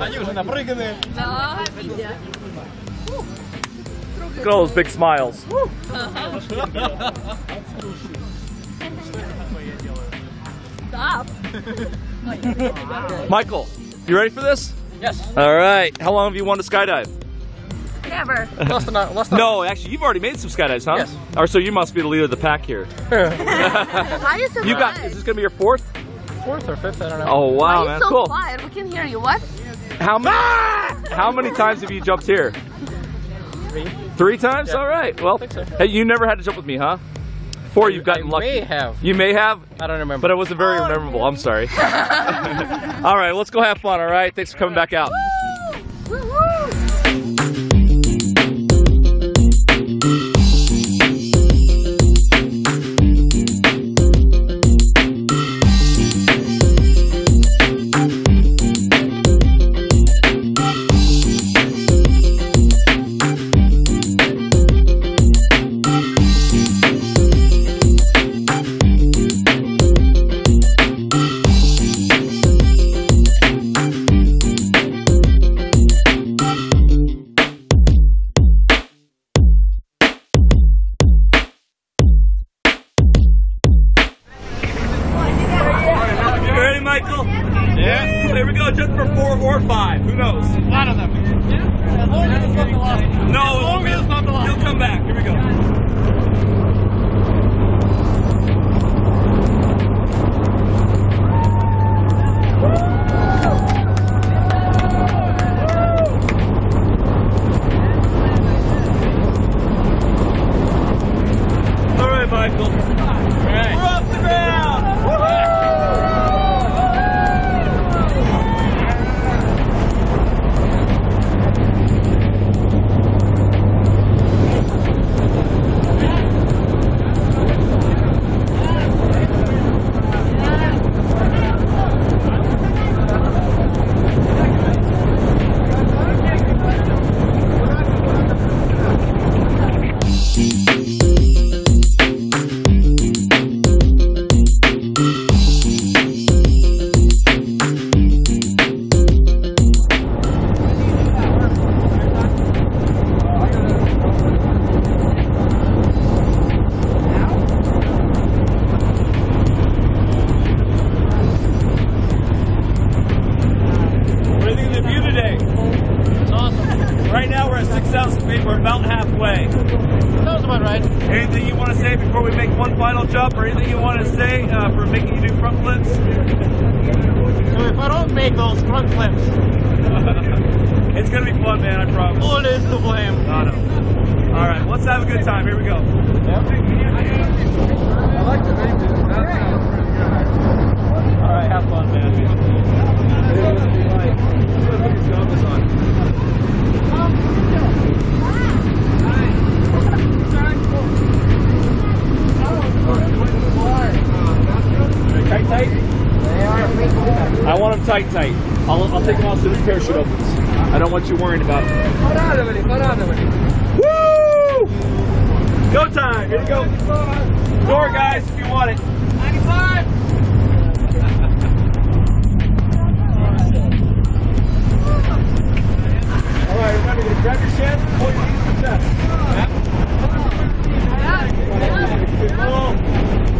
Они уже напрыганы. Да. Look at all those big smiles. Stop. Michael, you ready for this? Yes. All right. How long have you wanted to skydive? Never. Less than a, less than No, actually, you've already made some skydives, huh? Yes. Or so you must be the leader of the pack here. How you so You got. quiet? Is this gonna be your fourth? fourth or fifth, I don't know. Oh wow, Why man, you so cool. quiet? We can hear you. What? How many? How many times have you jumped here? Three. Three times. Yeah. All right. Well, so. hey, you never had to jump with me, huh? Four. You've gotten I lucky. may have. You may have, I don't remember. but it wasn't very oh, memorable. I'm sorry. all right, let's go have fun. All right. Thanks for coming back out. 6,000 feet. We're about halfway. Sounds about right. Anything you want to say before we make one final jump, or anything you want to say uh, for making you do front flips? So if I don't make those front flips, It's gonna be fun, man. I promise. who is to blame? I know. All right, let's have a good time. Here we go. All right, have fun, man. Tight, tight. I want them tight, tight. I'll, I'll take them off so the parachute opens. I don't want you worrying about. It. Woo! Go time. Here we go. Door, guys, if you want it. 95. All right, remember to grab your shin, hold your knees to the chest. Good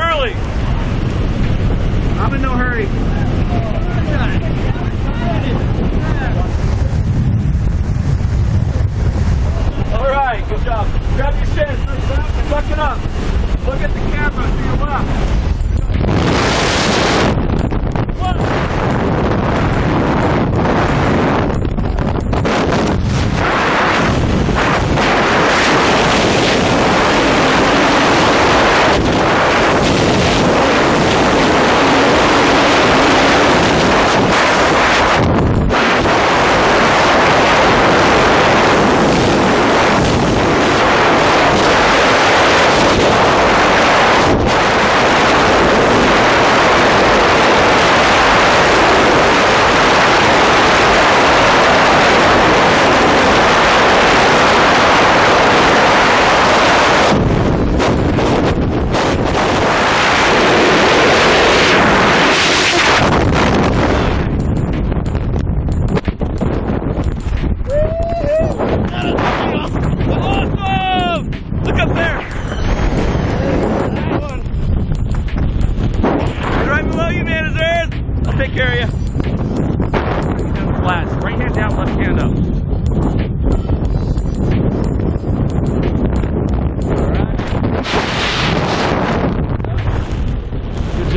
early. I'm in no hurry. All right, good job. Grab your shins, suck it up. Look at the camera to your left.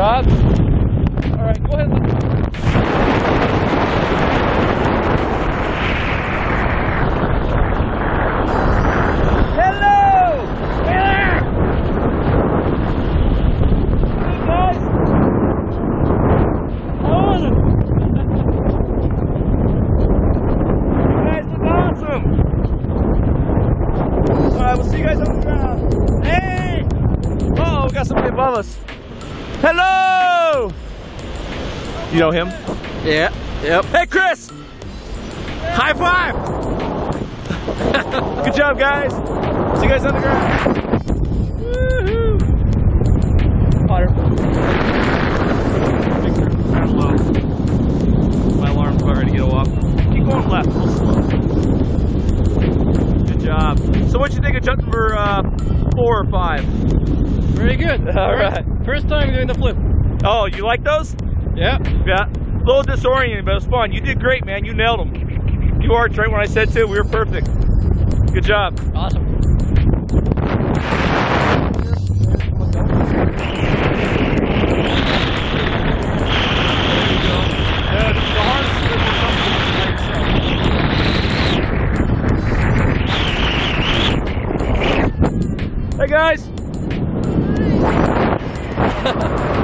Job. All right, go ahead. Hello! There! Hey guys! Awesome! You guys look awesome! Alright, we'll see you guys on the ground. Hey! Oh, we got somebody above us. Hello! You know him? Yeah. Yep. Hey, Chris! High five! Good job, guys. See you guys on the ground. Woohoo! My alarm's about ready to go off. Keep going left, slow. Good job. So, what you think of jumping for uh, four or five? Very good. All right. First time doing the flip. Oh, you like those? Yeah. Yeah. A little disorienting, but it was fun. You did great, man. You nailed them. You arched right when I said to. We were perfect. Good job. Awesome. Yeah, the harness is more comfortable. Hey guys! ハハハハ!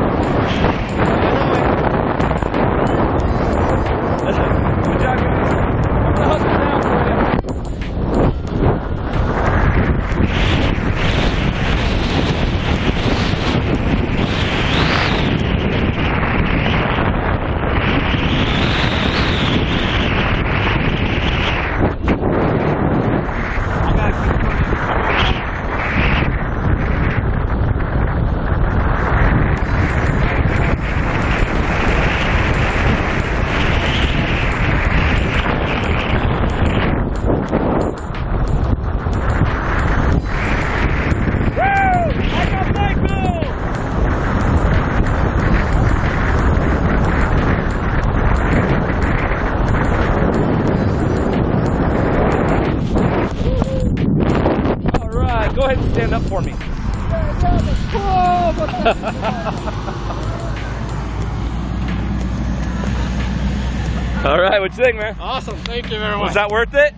All right, what you think, man? Awesome, thank you very much. Was that worth it?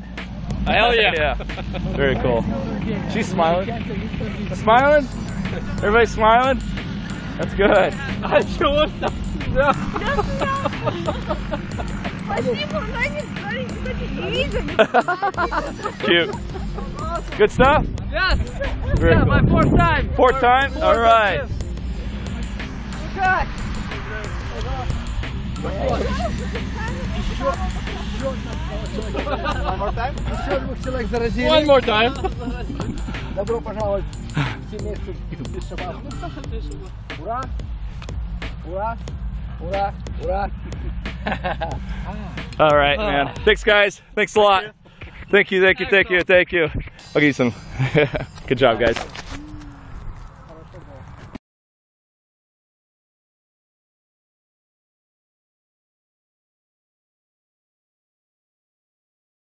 Hell yeah. yeah. Very cool. She's smiling. Smiling? Everybody smiling? That's good. I sure No. Cute. Good stuff? Yes. Very yeah, cool. my fourth time. Fourth time? All right. Okay. One more time. Добро пожаловать в семейство Бишабаба. Ура! Ура! Ура! Ура! All right, man. Thanks, guys. Thanks a lot. Thank you, thank you, thank you, thank you. I'll give you some. Good job, guys.